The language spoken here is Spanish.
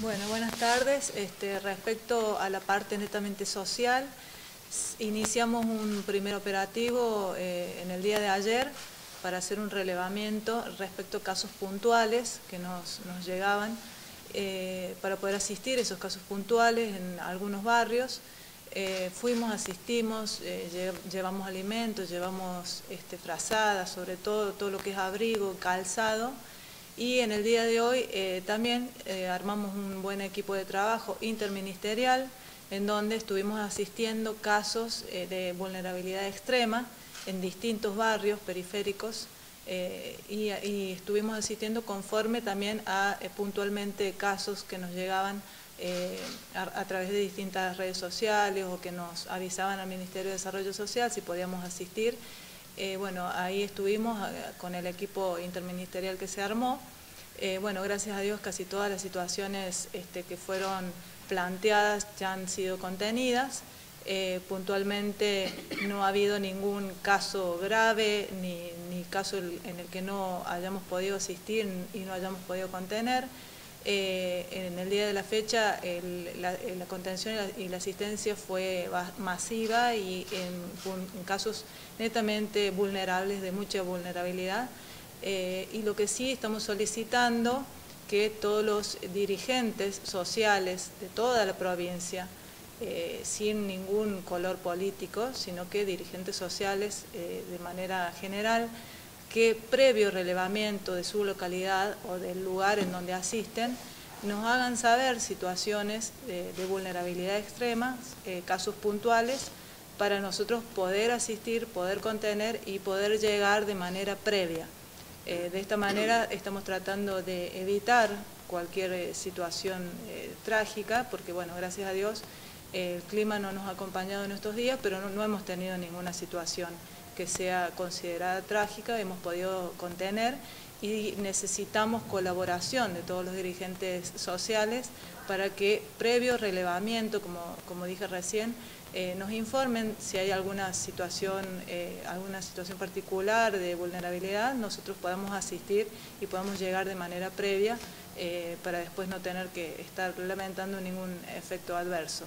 Bueno, buenas tardes. Este, respecto a la parte netamente social, iniciamos un primer operativo eh, en el día de ayer para hacer un relevamiento respecto a casos puntuales que nos, llegaban, eh, para poder asistir a esos casos puntuales en algunos barrios. Eh, fuimos, asistimos, llevamos alimentos, llevamos este, frazadas, sobre todo todo lo que es abrigo, calzado, y en el día de hoy eh, también eh, armamos un buen equipo de trabajo interministerial en donde estuvimos asistiendo casos eh, de vulnerabilidad extrema en distintos barrios periféricos y, estuvimos asistiendo conforme también a puntualmente casos que nos llegaban a, través de distintas redes sociales o que nos avisaban al Ministerio de Desarrollo Social si podíamos asistir eh, bueno, ahí estuvimos eh, con el equipo interministerial que se armó. Eh, bueno, gracias a Dios casi todas las situaciones este, que fueron planteadas ya han sido contenidas. puntualmente no ha habido ningún caso grave ni, caso en el que no hayamos podido asistir y no hayamos podido contener. En el día de la fecha la, contención y la, asistencia fue masiva y en casos netamente vulnerables, de mucha vulnerabilidad. Eh, y lo que sí estamos solicitando que todos los dirigentes sociales de toda la provincia, eh, sin ningún color político, sino que dirigentes sociales eh, de manera general, que previo relevamiento de su localidad o del lugar en donde asisten, nos hagan saber situaciones de, vulnerabilidad extrema, casos puntuales, para nosotros poder asistir, poder contener y poder llegar de manera previa. Eh, de esta manera estamos tratando de evitar cualquier eh, situación eh, trágica, porque bueno, gracias a Dios el clima no nos ha acompañado en estos días, pero no, hemos tenido ninguna situación que sea considerada trágica, hemos podido contener y necesitamos colaboración de todos los dirigentes sociales para que previo relevamiento, como, como dije recién, eh, nos informen si hay alguna situación, eh, alguna situación particular de vulnerabilidad, nosotros podamos asistir y podamos llegar de manera previa eh, para después no tener que estar lamentando ningún efecto adverso.